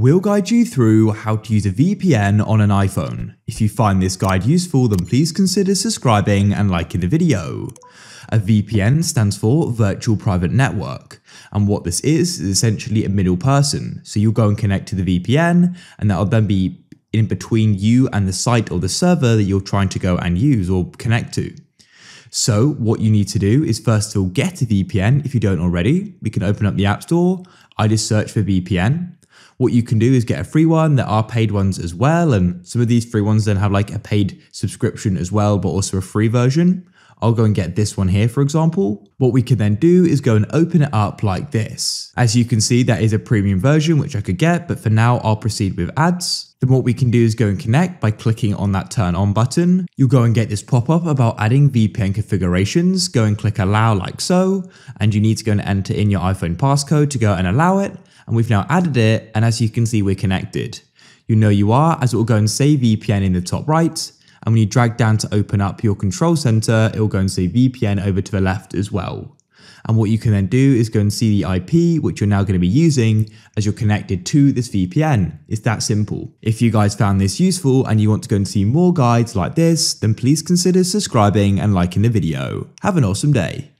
We'll guide you through how to use a VPN on an iPhone. If you find this guide useful, then please consider subscribing and liking the video. A VPN stands for Virtual Private Network, and what this is is essentially a middle person. So you'll go and connect to the VPN, and that'll then be in between you and the site or the server that you're trying to go and use or connect to. So what you need to do is first of all get a VPN if you don't already. We can open up the App Store. I just search for VPN what you can do is get a free one. There are paid ones as well. And some of these free ones then have like a paid subscription as well, but also a free version. I'll go and get this one here, for example. What we can then do is go and open it up like this. As you can see, that is a premium version, which I could get, but for now, I'll proceed with ads. Then what we can do is go and connect by clicking on that turn on button. You'll go and get this pop-up about adding VPN configurations. Go and click allow like so, and you need to go and enter in your iPhone passcode to go and allow it. And we've now added it, and as you can see, we're connected. You know you are, as it will go and say VPN in the top right, and when you drag down to open up your control center, it will go and say VPN over to the left as well. And what you can then do is go and see the IP, which you're now going to be using as you're connected to this VPN. It's that simple. If you guys found this useful and you want to go and see more guides like this, then please consider subscribing and liking the video. Have an awesome day.